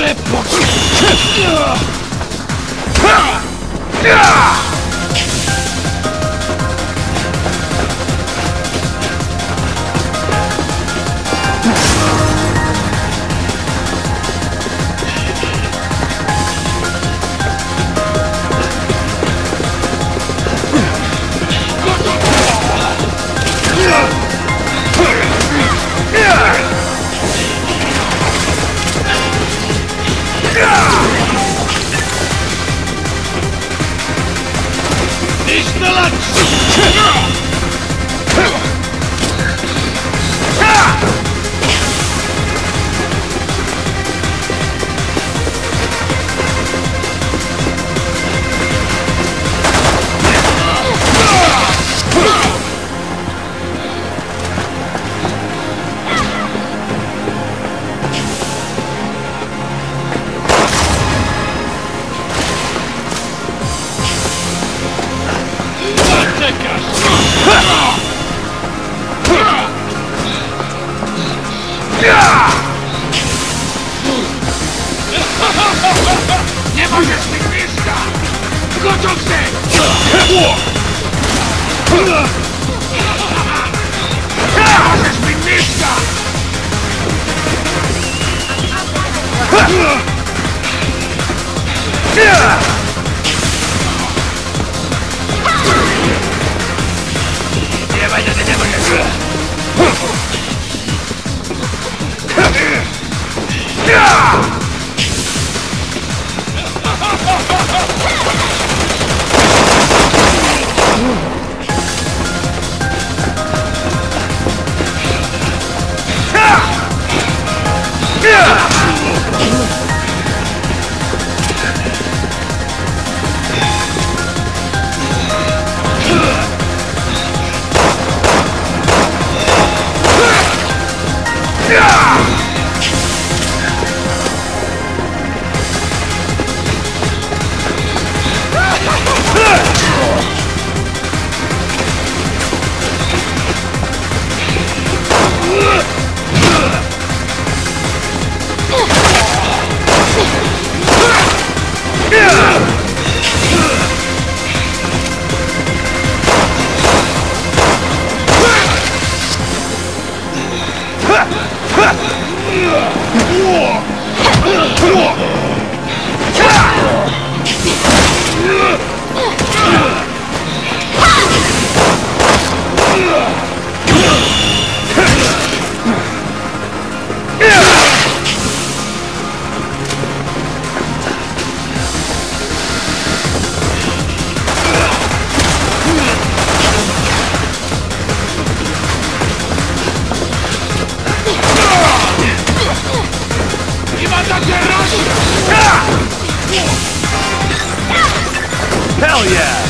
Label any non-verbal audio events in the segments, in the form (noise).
れっ Nie Hell yeah!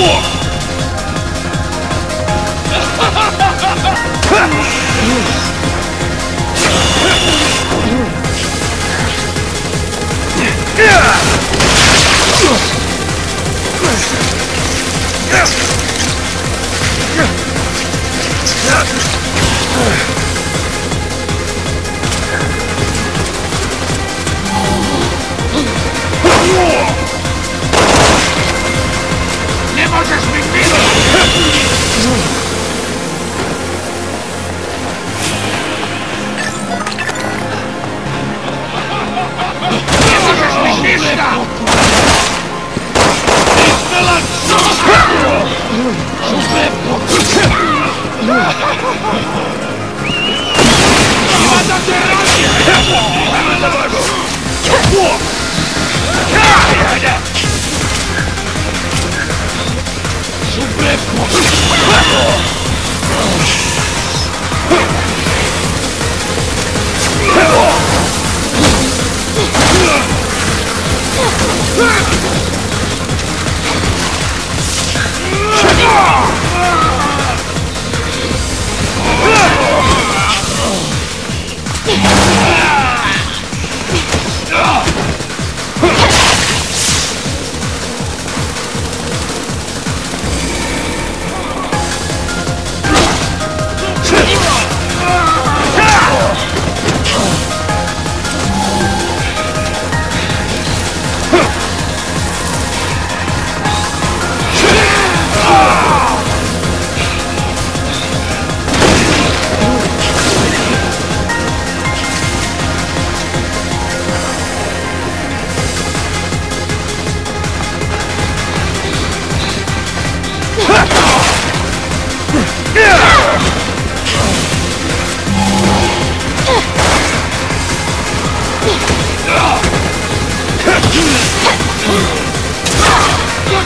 Rano! (laughs) (laughs)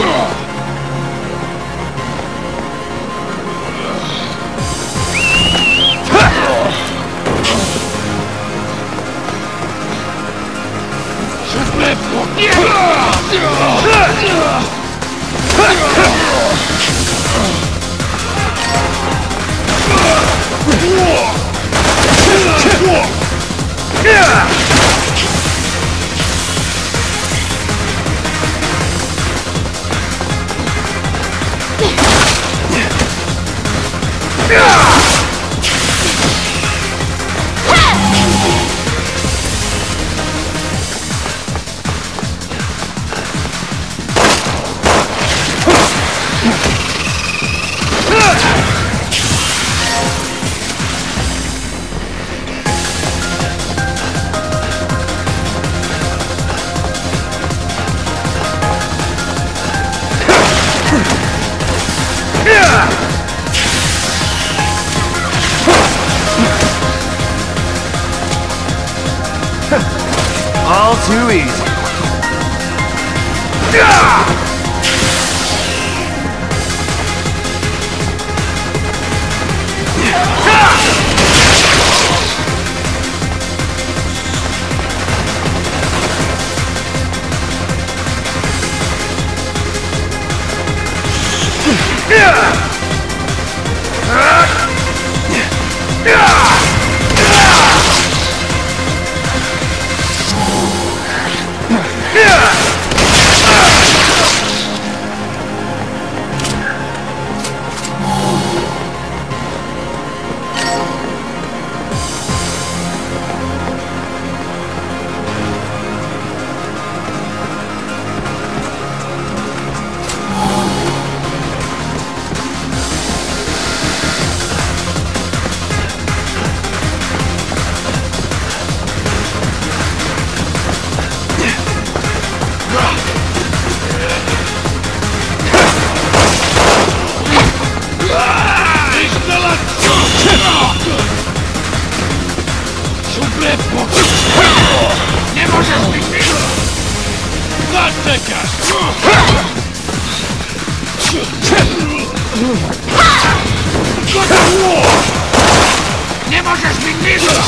się! All too easy. Yeah! Nie możesz mi Zaczekasz! Nie możesz mi się!